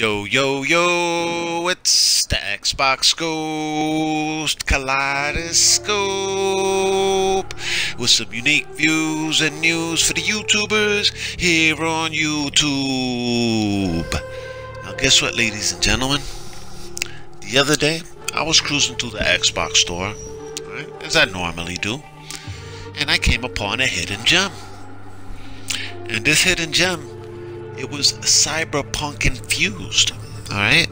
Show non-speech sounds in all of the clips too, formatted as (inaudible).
Yo, yo, yo, it's the Xbox Ghost Kaleidoscope with some unique views and news for the YouTubers here on YouTube. Now, guess what, ladies and gentlemen? The other day, I was cruising through the Xbox store, right, as I normally do, and I came upon a hidden gem. And this hidden gem it was cyberpunk infused. All right.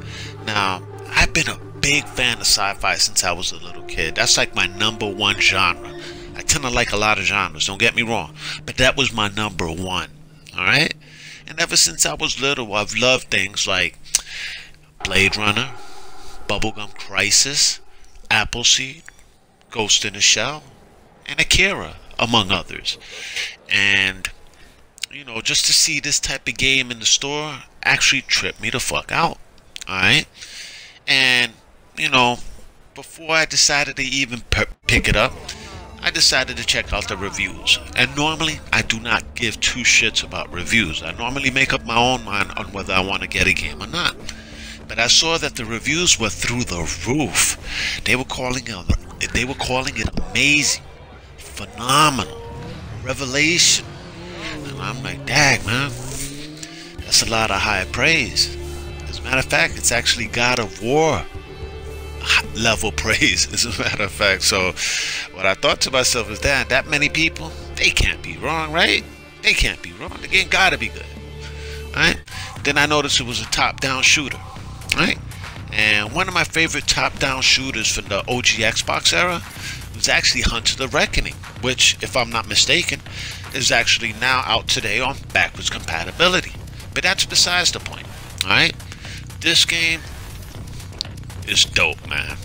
Now, I've been a big fan of sci-fi since I was a little kid. That's like my number one genre. I tend to like a lot of genres. Don't get me wrong, but that was my number one. All right. And ever since I was little, I've loved things like Blade Runner, Bubblegum Crisis, Appleseed, Ghost in the Shell, and Akira, among others. And you know, just to see this type of game in the store actually tripped me the fuck out. Alright? And, you know, before I decided to even pick it up, I decided to check out the reviews. And normally, I do not give two shits about reviews. I normally make up my own mind on whether I want to get a game or not. But I saw that the reviews were through the roof. They were calling it, they were calling it amazing, phenomenal, revelation, I'm like, dang, man, that's a lot of high praise. As a matter of fact, it's actually God of War (laughs) level praise, as a matter of fact. So, what I thought to myself is that that many people, they can't be wrong, right? They can't be wrong. The game gotta be good, right? Then I noticed it was a top-down shooter, right? And one of my favorite top-down shooters from the OG Xbox era was actually Hunter the Reckoning, which, if I'm not mistaken, is actually now out today on backwards compatibility. But that's besides the point. Alright? This game is dope, man.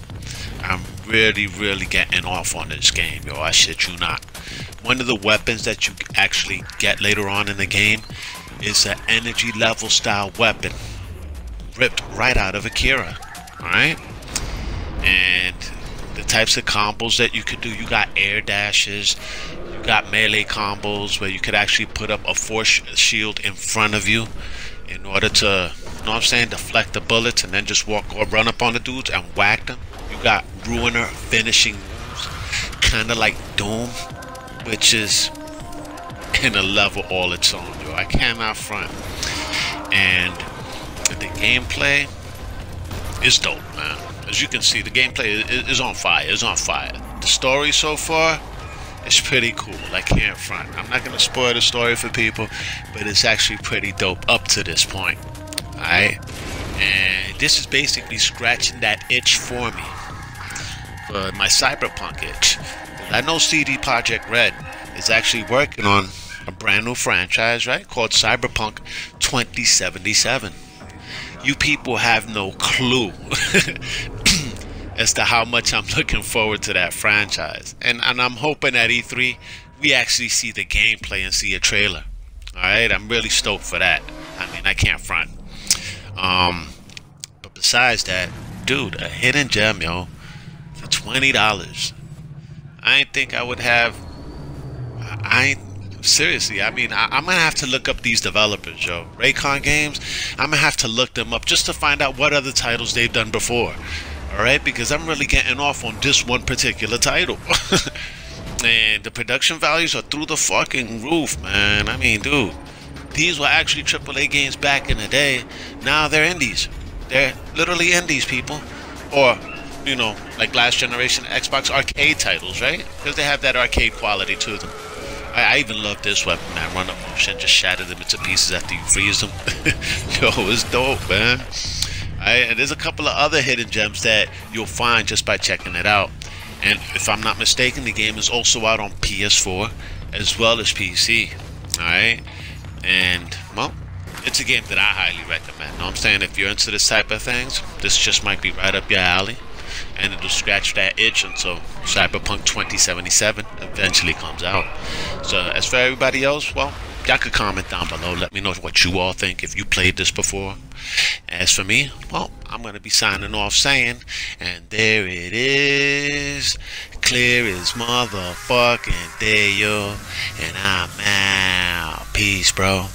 I'm really, really getting off on this game, yo. I shit you not. One of the weapons that you actually get later on in the game is an energy level style weapon ripped right out of Akira. Alright? And the types of combos that you could do, you got air dashes, got melee combos where you could actually put up a force shield in front of you in order to, you know what I'm saying, deflect the bullets and then just walk or run up on the dudes and whack them. You got Ruiner finishing moves, kind of like Doom, which is in a level all its own, yo. I cannot front. And the gameplay is dope, man. As you can see, the gameplay is on fire. It's on fire. The story so far it's pretty cool. like here in front. I'm not gonna spoil the story for people, but it's actually pretty dope up to this point. Alright? And this is basically scratching that itch for me. For my cyberpunk itch. I know CD Projekt Red is actually working on a brand new franchise, right? Called Cyberpunk 2077. You people have no clue (laughs) as to how much I'm (laughs) looking forward to that franchise. And and I'm hoping at E3 we actually see the gameplay and see a trailer. All right, I'm really stoked for that. I mean, I can't front. Um, but besides that, dude, a hidden gem, yo, for twenty dollars. I didn't think I would have. I ain't seriously. I mean, I, am gonna have to look up these developers, yo. Reikon Games. I'm gonna have to look them up just to find out what other titles they've done before alright? Because I'm really getting off on this one particular title. (laughs) and the production values are through the fucking roof, man. I mean, dude, these were actually AAA games back in the day. Now they're indies. They're literally indies, people. Or, you know, like last generation Xbox arcade titles, right? Because they have that arcade quality to them. I, even love this weapon, man. Run up motion, just shatter them into pieces after you freeze them. (laughs) Yo, it's dope, man. Right? And there's a couple of other hidden gems that you'll find just by checking it out. And if I'm not mistaken, the game is also out on PS4 as well as PC. Alright? And, well, it's a game that I highly recommend. Know what I'm saying? If you're into this type of things, this just might be right up your alley. And it'll scratch that itch until Cyberpunk 2077 eventually comes out. So, as for everybody else, well, y'all could comment down below. Let me know what you all think if you played this before. As for me, well, I'm going to be signing off saying, and there it is, clear as motherfucking day, yo, and I'm out. Peace, bro.